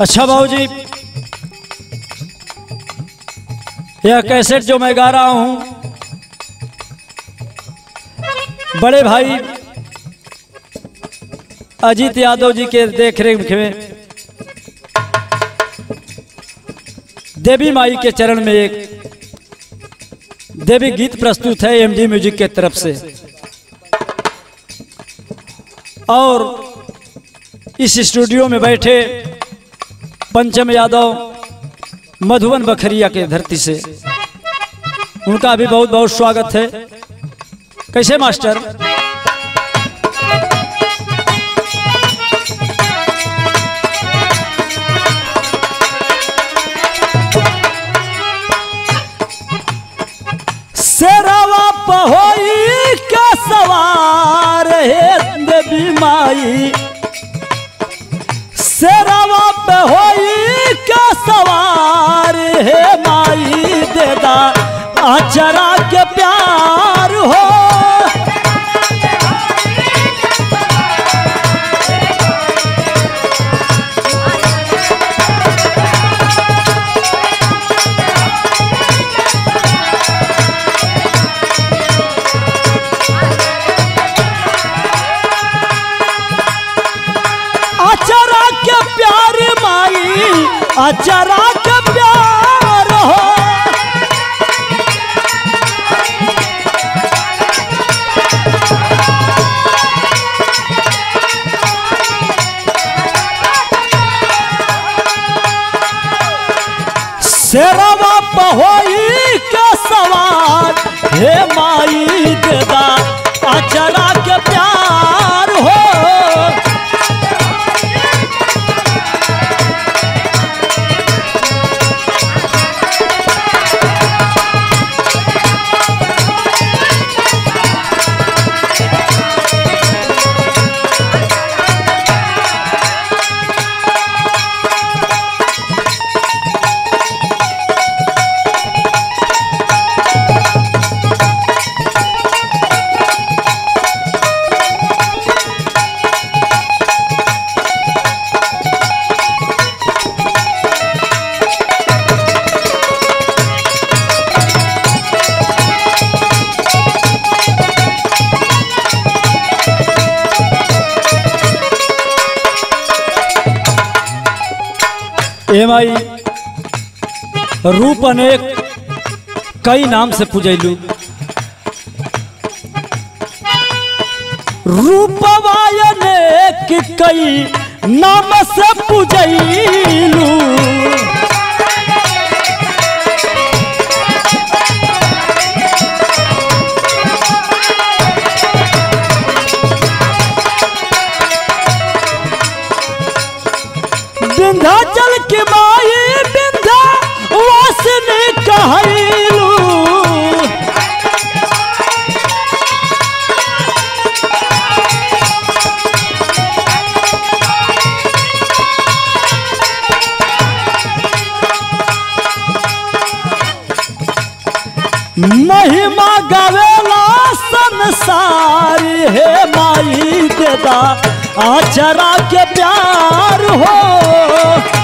अच्छा भाऊ जी। यह कैसेट जो मैं गा रहा हूँ, बड़े भाई अजीत यादव जी के देख रेख में, देवी माई के चरण में एक देवी गीत प्रस्तुत है एमडी म्यूज़िक के तरफ़ से। और इस स्टूडियो में बैठे पंचम यादव, मधुबन बखरिया के धरती से। उनका भी बहुत बहुत स्वागत है। कैसे, मास्टर? अचरा के प्यार हो। शेरवा एम आई रूप अनेक कई नाम से पूजलू। रूपवाय अनेक कई नाम से पूजैलू। विंध्याचल की माई विंध्या वासनी कहलू महिमा गवेला संसार हे माई देदा आचरा के प्यार हो।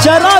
अचरा के प्यार